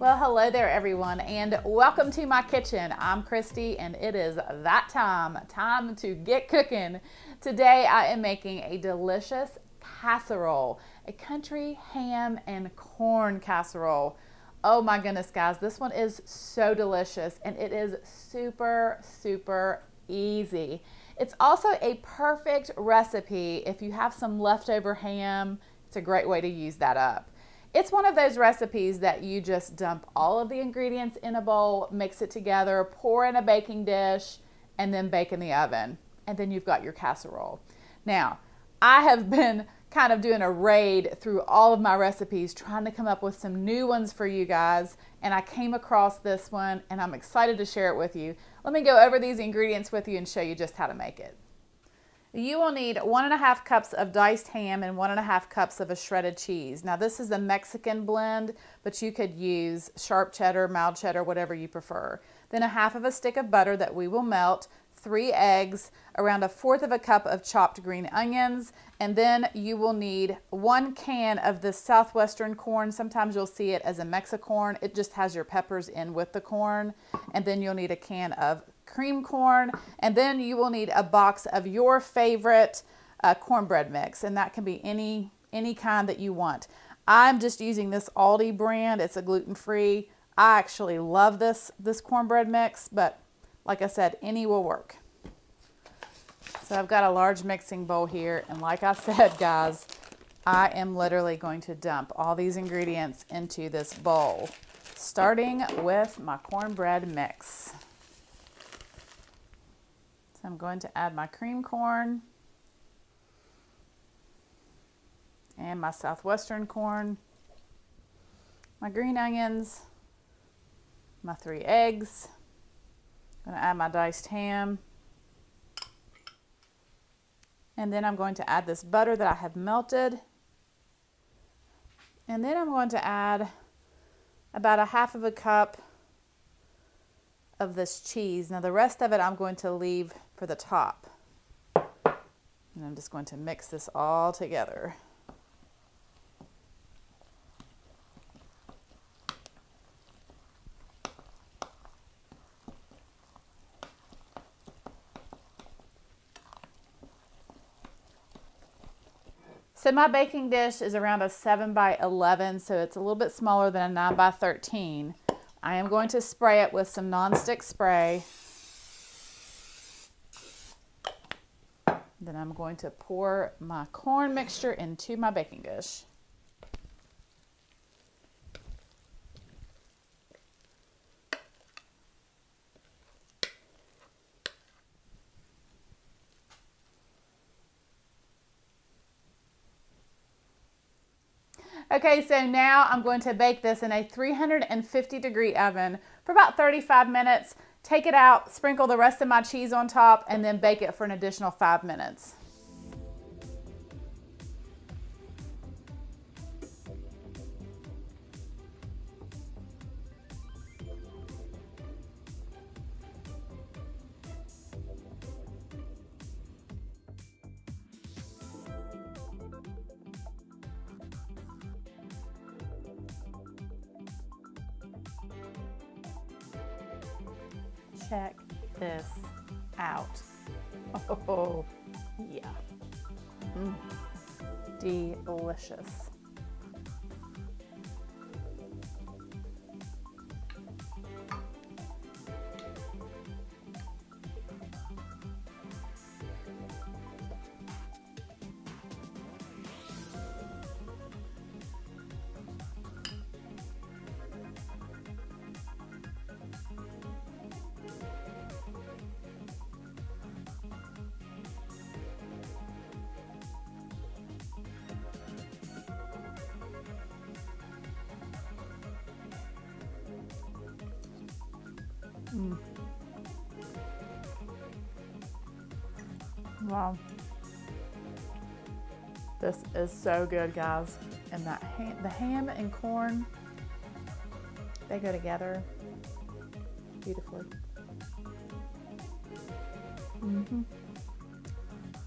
Well, hello there, everyone, and welcome to my kitchen. I'm Kristi, and it is that time, time to get cooking. Today, I am making a delicious casserole, a country ham and corn casserole. Oh my goodness, guys, this one is so delicious, and it is super, super easy. It's also a perfect recipe if you have some leftover ham. It's a great way to use that up. It's one of those recipes that you just dump all of the ingredients in a bowl, mix it together, pour in a baking dish, and then bake in the oven. And then you've got your casserole. Now, I have been kind of doing a raid through all of my recipes, trying to come up with some new ones for you guys. And I came across this one and I'm excited to share it with you. Let me go over these ingredients with you and show you just how to make it. You will need one and a half cups of diced ham and one and a half cups of a shredded cheese. Now this is a Mexican blend, but you could use sharp cheddar, mild cheddar, whatever you prefer. Then a half of a stick of butter that we will melt, three eggs, around a fourth of a cup of chopped green onions, and then you will need one can of the southwestern corn. Sometimes you'll see it as a Mexicorn. It just has your peppers in with the corn. And then you'll need a can of cream corn, and then you will need a box of your favorite uh, cornbread mix, and that can be any, any kind that you want. I'm just using this Aldi brand. It's a gluten-free. I actually love this, this cornbread mix, but like I said, any will work. So I've got a large mixing bowl here, and like I said, guys, I am literally going to dump all these ingredients into this bowl, starting with my cornbread mix. I'm going to add my cream corn and my southwestern corn, my green onions, my three eggs. I'm going to add my diced ham. And then I'm going to add this butter that I have melted. And then I'm going to add about a half of a cup of this cheese. Now the rest of it I'm going to leave for the top. And I'm just going to mix this all together. So my baking dish is around a 7 by 11, so it's a little bit smaller than a 9 by 13. I am going to spray it with some nonstick spray. Then I'm going to pour my corn mixture into my baking dish. Okay, so now I'm going to bake this in a 350 degree oven for about 35 minutes. Take it out, sprinkle the rest of my cheese on top, and then bake it for an additional five minutes. Check this out. Oh, yeah. Mm. Delicious. Mm. Wow. This is so good, guys. And that the ham and corn, they go together beautifully. Mm -hmm.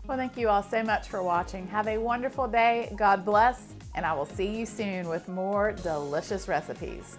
Well, thank you all so much for watching. Have a wonderful day. God bless, and I will see you soon with more delicious recipes.